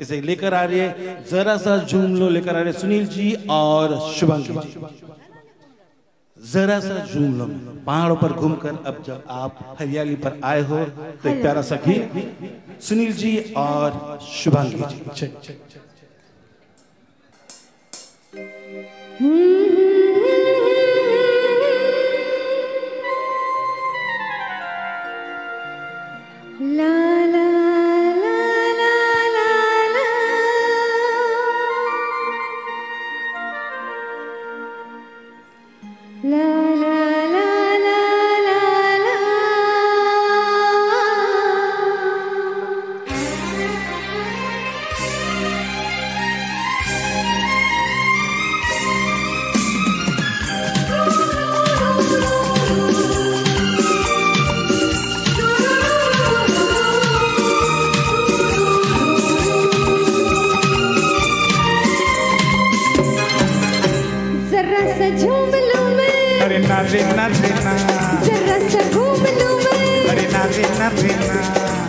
इसे लेकर आ रही है, जरा सा झूम लो लेकर आ रहे सुनील जी और शुभंगी जी। जरा सा झूम लो पहाड़ों पर घूमकर अब जब आप हरियाली पर आए हो तो एक प्यारा सा सुनील जी और शुभंगी जी। love. अरे ना रे ना रे जरा सा घूम लूँ मैं। अरे ना रे ना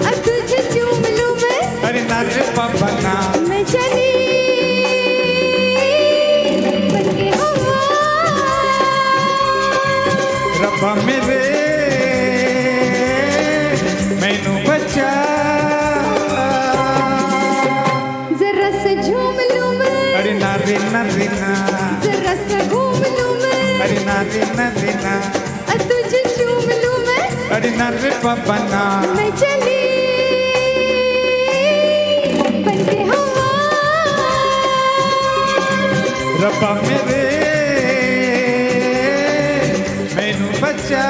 अब तुझे चूम लूँ मैं। अरे ना रे पापा ना रे पापा ना मैं चली। बनके हवा। रब्बा मेरे मैनू बचा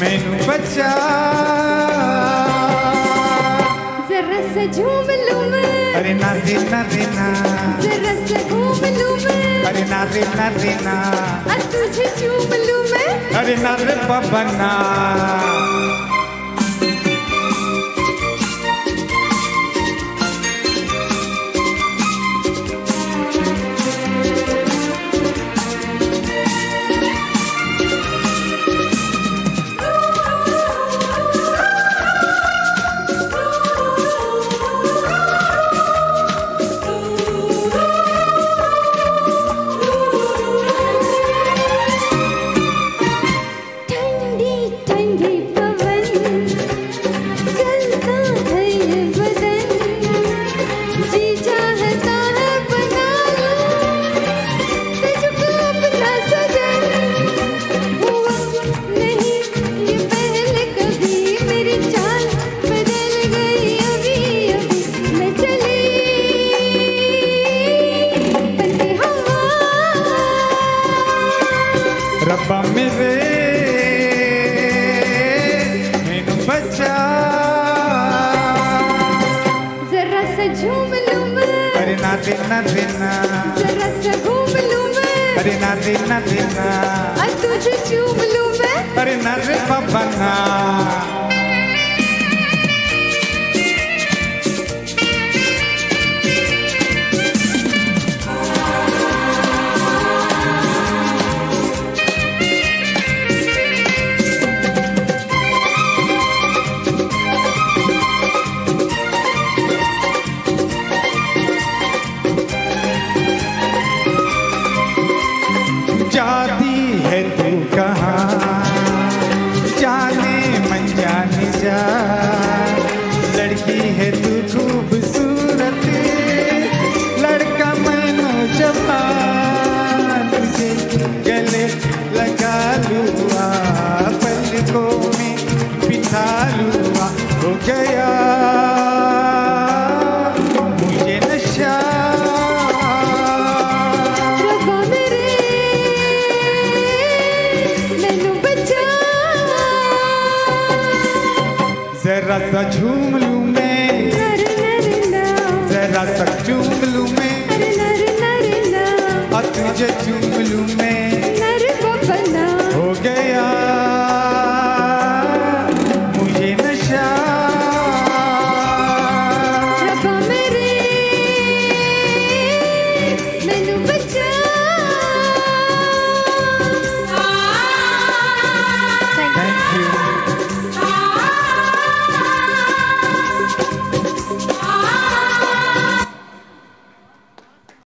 मैनू बचा जरा से झूम लूँ मैं। अरे ना दे ना रे ना। जरा से घूम लूँ मैं। अरे ना दे ना रे ना। तुझे चूम लूँ मैं। अरे ना रे पापा मैनू जरा सा झूम लूँ मैं। अरे ना रे ना जरा सा घूम लूँ मैं। अरे ना रे ना तुझे चूम लूँ मैं। अरे ना रे ना। जा जरा सा झूम लूँ।